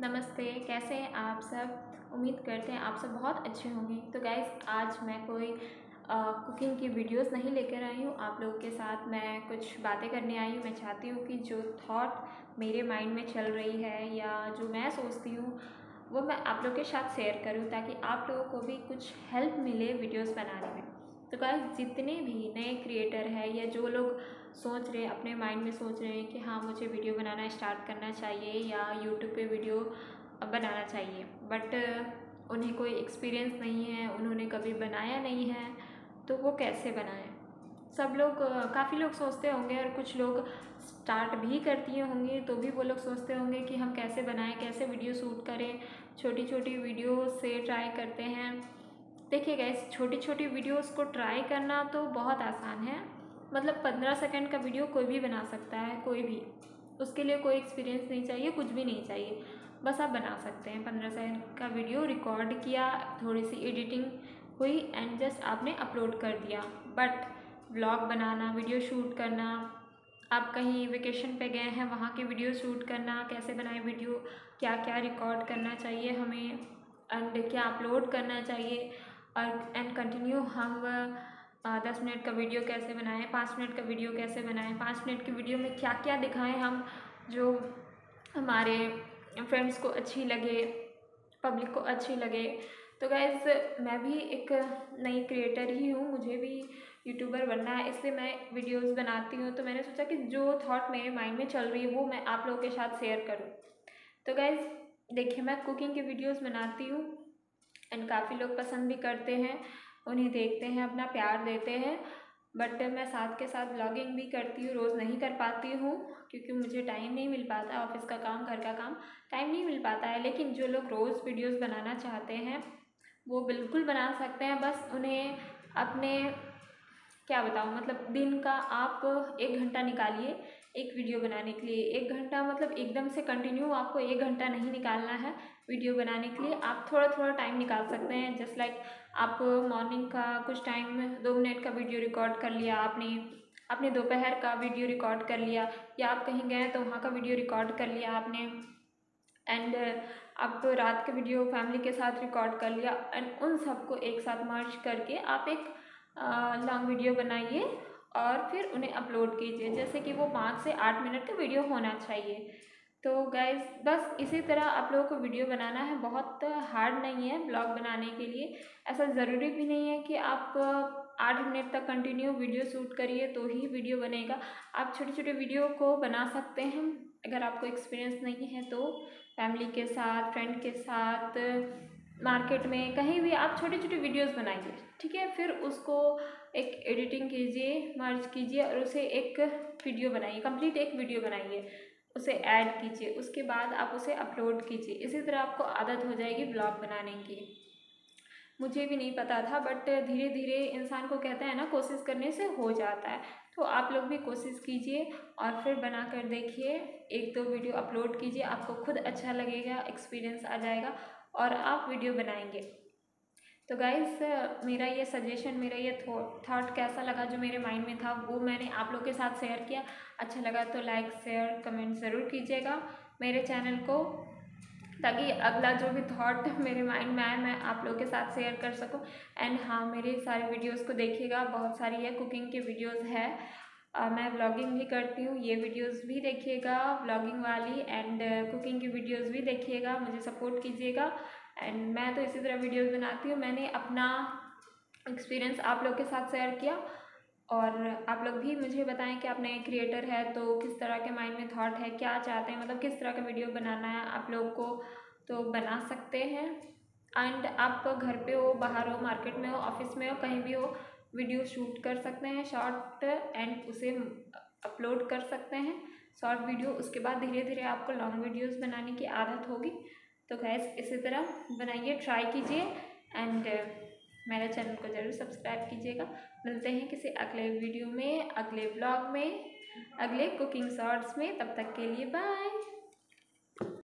नमस्ते, कैसे हैं आप सब? उम्मीद करते हैं आप सब बहुत अच्छे होंगे। तो गाइज़ आज मैं कोई कुकिंग की वीडियोस नहीं लेकर आई हूँ। आप लोगों के साथ मैं कुछ बातें करने आई हूँ। मैं चाहती हूँ कि जो थॉट मेरे माइंड में चल रही है या जो मैं सोचती हूँ, वो मैं आप लोगों के साथ शेयर करूँ ताकि आप लोगों को भी कुछ हेल्प मिले वीडियोज़ बनाने में। तो गाइस जितने भी नए क्रिएटर हैं या जो लोग सोच रहे हैं, अपने माइंड में सोच रहे हैं कि हाँ मुझे वीडियो बनाना स्टार्ट करना चाहिए या यूट्यूब पे वीडियो बनाना चाहिए। बट उन्हें कोई एक्सपीरियंस नहीं है, उन्होंने कभी बनाया नहीं है तो वो कैसे बनाएँ? सब लोग काफ़ी लोग सोचते होंगे और कुछ लोग स्टार्ट भी करती होंगी तो भी वो लोग सोचते होंगे कि हम कैसे बनाएँ, कैसे वीडियो शूट करें। छोटी छोटी वीडियो से ट्राई करते हैं। देखिए गैस छोटी छोटी वीडियोस को ट्राई करना तो बहुत आसान है। मतलब पंद्रह सेकंड का वीडियो कोई भी बना सकता है, कोई भी। उसके लिए कोई एक्सपीरियंस नहीं चाहिए, कुछ भी नहीं चाहिए। बस आप बना सकते हैं। पंद्रह सेकंड का वीडियो रिकॉर्ड किया थोड़ी सी एडिटिंग हुई एंड जस्ट आपने अपलोड कर दिया। बट ब्लॉग बनाना वीडियो शूट करना, आप कहीं वेकेशन पे गए हैं, वहाँ के वीडियो शूट करना, कैसे बनाए वीडियो क्या क्या रिकॉर्ड करना चाहिए हमें एंड क्या अपलोड करना चाहिए। और एंड कंटिन्यू हम दस मिनट का वीडियो कैसे बनाएँ, पाँच मिनट का वीडियो कैसे बनाएँ, पाँच मिनट की वीडियो में क्या क्या दिखाएँ हम, जो हमारे फ्रेंड्स को अच्छी लगे पब्लिक को अच्छी लगे। तो गैस मैं भी एक नई क्रिएटर ही हूँ, मुझे भी यूट्यूबर बनना है, इसलिए मैं वीडियोस बनाती हूँ। तो मैंने सोचा कि जो थॉट मेरे माइंड में चल रही है, वो मैं आप लोगों के साथ शेयर करूँ। तो गैस देखिए, मैं कुकिंग की वीडियोस बनाती हूँ। एंड काफ़ी लोग पसंद भी करते हैं, उन्हें देखते हैं, अपना प्यार देते हैं। बट मैं साथ के साथ ब्लॉगिंग भी करती हूँ, रोज़ नहीं कर पाती हूँ, क्योंकि मुझे टाइम नहीं मिल पाता ऑफ़िस का काम, घर का काम टाइम नहीं मिल पाता है। लेकिन जो लोग रोज़ वीडियोस बनाना चाहते हैं, वो बिल्कुल बना सकते हैं। बस उन्हें अपने, क्या बताऊँ मतलब दिन का आप एक घंटा निकालिए एक वीडियो बनाने के लिए। एक घंटा मतलब एकदम से कंटिन्यू आपको एक घंटा नहीं निकालना है वीडियो बनाने के लिए। आप थोड़ा थोड़ा टाइम निकाल सकते हैं। जस्ट लाइक आप मॉर्निंग का कुछ टाइम दो मिनट का वीडियो रिकॉर्ड कर लिया, आपने आपने दोपहर का वीडियो रिकॉर्ड कर लिया, या आप कहीं गए तो वहाँ का वीडियो रिकॉर्ड कर लिया आपने। एंड आप तो रात के वीडियो फैमिली के साथ रिकॉर्ड कर लिया। एंड उन सबको एक साथ मर्ज करके आप एक लॉन्ग वीडियो बनाइए। और फिर उन्हें अपलोड कीजिए, जैसे कि वो पाँच से आठ मिनट का वीडियो होना चाहिए। तो गैस बस इसी तरह आप लोगों को वीडियो बनाना है। बहुत हार्ड नहीं है ब्लॉग बनाने के लिए। ऐसा ज़रूरी भी नहीं है कि आप आठ मिनट तक कंटिन्यू वीडियो शूट करिए तो ही वीडियो बनेगा। आप छोटे छोटे वीडियो को बना सकते हैं। अगर आपको एक्सपीरियंस नहीं है तो फैमिली के साथ फ्रेंड के साथ मार्केट में कहीं भी आप छोटे छोटे वीडियोस बनाइए, ठीक है? फिर उसको एक एडिटिंग कीजिए, मर्ज कीजिए और उसे एक वीडियो बनाइए, कंप्लीट एक वीडियो बनाइए, उसे ऐड कीजिए, उसके बाद आप उसे अपलोड कीजिए। इसी तरह आपको आदत हो जाएगी ब्लॉग बनाने की। मुझे भी नहीं पता था, बट धीरे धीरे इंसान को कहता है ना, कोशिश करने से हो जाता है। तो आप लोग भी कोशिश कीजिए और फिर बना कर देखिए, एक दो वीडियो अपलोड कीजिए, आपको खुद अच्छा लगेगा, एक्सपीरियंस आ जाएगा और आप वीडियो बनाएँगे। तो गाइस मेरा ये सजेशन मेरा ये थाट कैसा लगा जो मेरे माइंड में था, वो मैंने आप लोग के साथ शेयर किया। अच्छा लगा तो लाइक शेयर कमेंट ज़रूर कीजिएगा मेरे चैनल को, ताकि अगला जो भी थॉट मेरे माइंड में आए, मैं आप लोग के साथ शेयर कर सकूँ। एंड हाँ मेरे सारे वीडियोस को देखिएगा, बहुत सारी है कुकिंग की वीडियोस है। आ, मैं व्लॉगिंग भी करती हूँ ये वीडियोस भी देखिएगा व्लॉगिंग वाली एंड कुकिंग की वीडियोस भी देखिएगा मुझे सपोर्ट कीजिएगा। एंड मैं तो इसी तरह वीडियोस बनाती हूँ मैंने अपना एक्सपीरियंस आप लोग के साथ शेयर किया। और आप लोग भी मुझे बताएँ कि आप नए क्रिएटर है तो किस तरह के माइंड में थॉट है क्या चाहते हैं मतलब किस तरह का वीडियो बनाना है आप लोग को तो बना सकते हैं। एंड आप घर पे हो बाहर हो मार्केट में हो ऑफ़िस में हो कहीं भी हो वीडियो शूट कर सकते हैं शॉर्ट एंड उसे अपलोड कर सकते हैं। शॉर्ट वीडियो उसके बाद धीरे धीरे आपको लॉन्ग वीडियोस बनाने की आदत होगी। तो गैस इसी तरह बनाइए ट्राई कीजिए एंड मेरे चैनल को ज़रूर सब्सक्राइब कीजिएगा। मिलते हैं किसी अगले वीडियो में, अगले ब्लॉग में, अगले कुकिंग शॉर्ट्स में। तब तक के लिए बाय